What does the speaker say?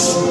Jesus.